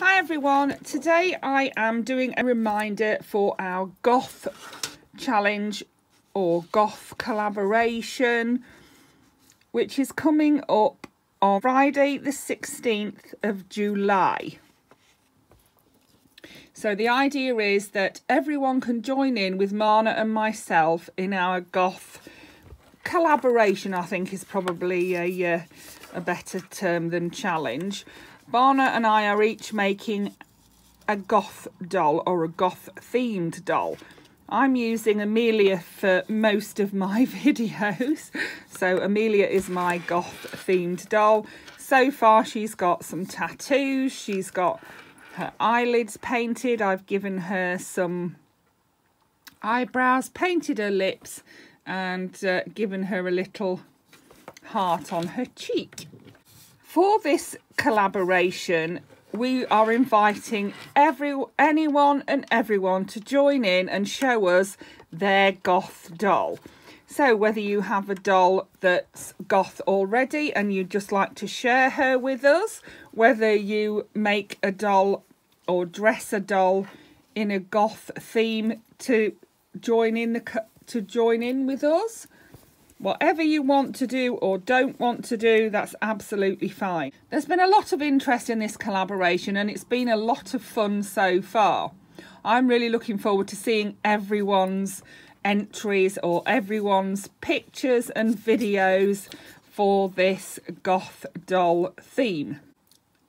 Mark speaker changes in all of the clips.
Speaker 1: Hi everyone, today I am doing a reminder for our Goth challenge or Goth collaboration which is coming up on Friday the 16th of July. So the idea is that everyone can join in with Marna and myself in our Goth collaboration, I think is probably a, uh, a better term than challenge. Marna and I are each making a goth doll or a goth themed doll. I'm using Amelia for most of my videos. So Amelia is my goth themed doll. So far she's got some tattoos. She's got her eyelids painted. I've given her some eyebrows, painted her lips and uh, given her a little heart on her cheek. For this collaboration, we are inviting every anyone and everyone to join in and show us their goth doll. So whether you have a doll that's goth already and you'd just like to share her with us, whether you make a doll or dress a doll in a goth theme to join in the to join in with us, Whatever you want to do or don't want to do, that's absolutely fine. There's been a lot of interest in this collaboration and it's been a lot of fun so far. I'm really looking forward to seeing everyone's entries or everyone's pictures and videos for this goth doll theme.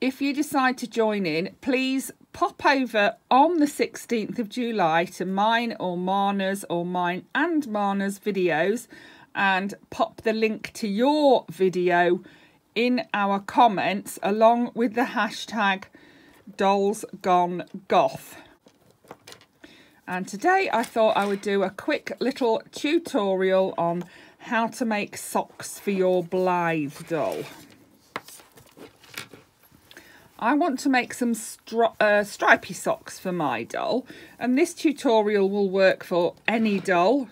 Speaker 1: If you decide to join in, please pop over on the 16th of July to mine or Marna's or mine and Marna's videos and pop the link to your video in our comments along with the hashtag dolls gone goth and today I thought I would do a quick little tutorial on how to make socks for your Blythe doll. I want to make some uh, stripy socks for my doll and this tutorial will work for any doll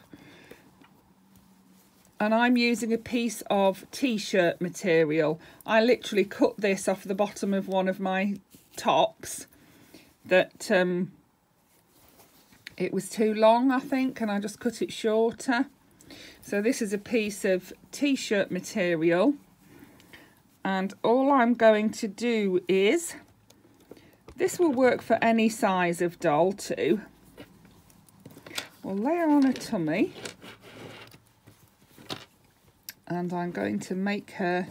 Speaker 1: and I'm using a piece of t-shirt material. I literally cut this off the bottom of one of my tops that um, it was too long I think and I just cut it shorter. So this is a piece of t-shirt material and all I'm going to do is this will work for any size of doll too. We'll lay her on a tummy and I'm going to make her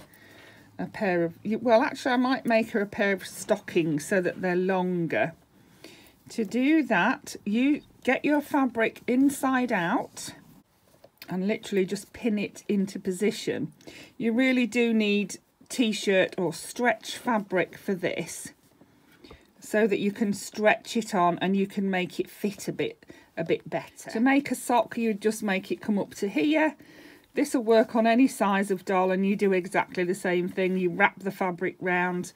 Speaker 1: a pair of, well actually I might make her a pair of stockings so that they're longer. To do that, you get your fabric inside out and literally just pin it into position. You really do need t-shirt or stretch fabric for this so that you can stretch it on and you can make it fit a bit a bit better. To make a sock you just make it come up to here this will work on any size of doll and you do exactly the same thing. You wrap the fabric round,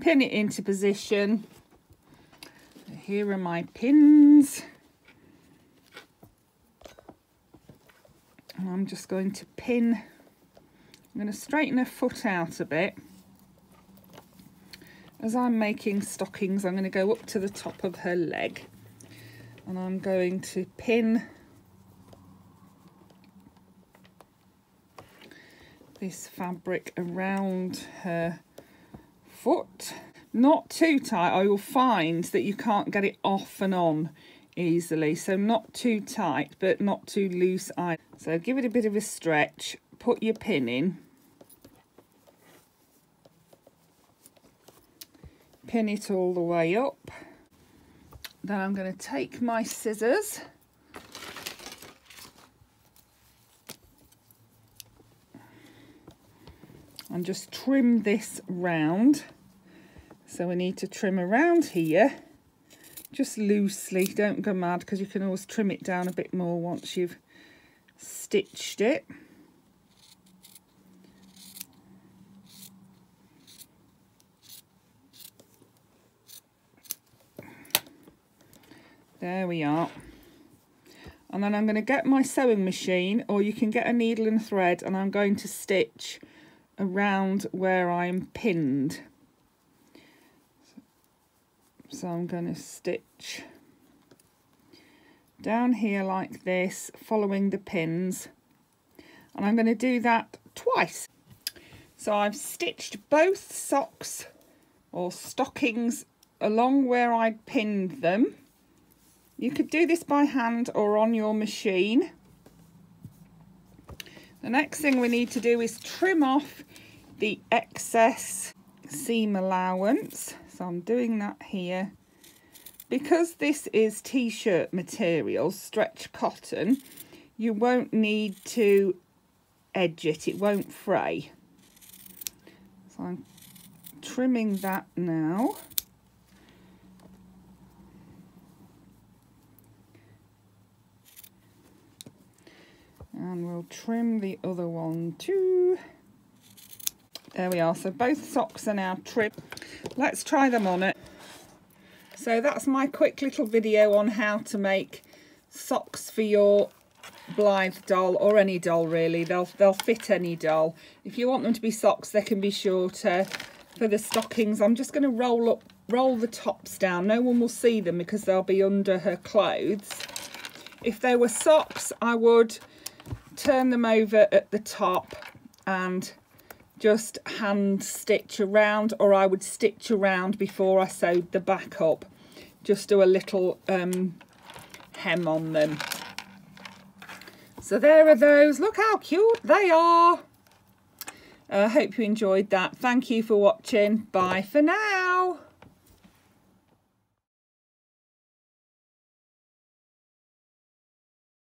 Speaker 1: pin it into position. Here are my pins. And I'm just going to pin, I'm going to straighten her foot out a bit. As I'm making stockings, I'm going to go up to the top of her leg and I'm going to pin this fabric around her foot. Not too tight, I will find that you can't get it off and on easily. So not too tight, but not too loose either. So give it a bit of a stretch, put your pin in. Pin it all the way up. Then I'm going to take my scissors and just trim this round. So we need to trim around here, just loosely, don't go mad because you can always trim it down a bit more once you've stitched it. There we are. And then I'm going to get my sewing machine or you can get a needle and thread and I'm going to stitch around where I'm pinned. So I'm going to stitch down here like this, following the pins. And I'm going to do that twice. So I've stitched both socks or stockings along where I pinned them. You could do this by hand or on your machine. The next thing we need to do is trim off the excess seam allowance. So I'm doing that here. Because this is t-shirt material, stretch cotton, you won't need to edge it, it won't fray. So I'm trimming that now. We'll trim the other one too. There we are, so both socks are now trimmed. Let's try them on it. So that's my quick little video on how to make socks for your Blythe doll or any doll really. They'll, they'll fit any doll. If you want them to be socks, they can be shorter. For the stockings, I'm just going to roll up, roll the tops down. No one will see them because they'll be under her clothes. If they were socks, I would turn them over at the top and just hand stitch around or I would stitch around before I sewed the back up. Just do a little um, hem on them. So there are those. Look how cute they are. I uh, hope you enjoyed that. Thank you for watching. Bye for now